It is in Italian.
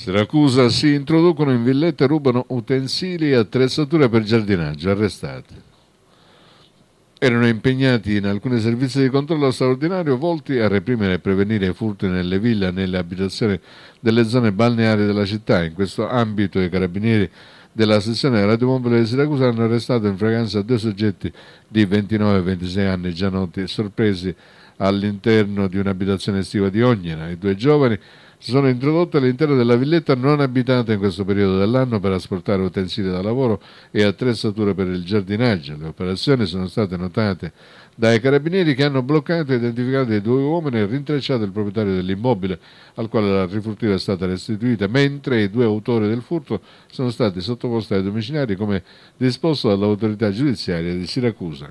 Siracusa si introducono in villette e rubano utensili e attrezzature per giardinaggio, arrestati. Erano impegnati in alcuni servizi di controllo straordinario volti a reprimere e prevenire furti nelle ville e nelle abitazioni delle zone balneari della città. In questo ambito i carabinieri della sezione radiomobile di Siracusa hanno arrestato in fragranza due soggetti di 29 e 26 anni già noti, sorpresi all'interno di un'abitazione estiva di Ognina. I due giovani si sono introdotte all'interno della villetta non abitata in questo periodo dell'anno per asportare utensili da lavoro e attrezzature per il giardinaggio. Le operazioni sono state notate dai carabinieri che hanno bloccato e identificato i due uomini e rintracciato il proprietario dell'immobile al quale la rifurtiva è stata restituita, mentre i due autori del furto sono stati sottoposti ai domiciliari come disposto dall'autorità giudiziaria di Siracusa.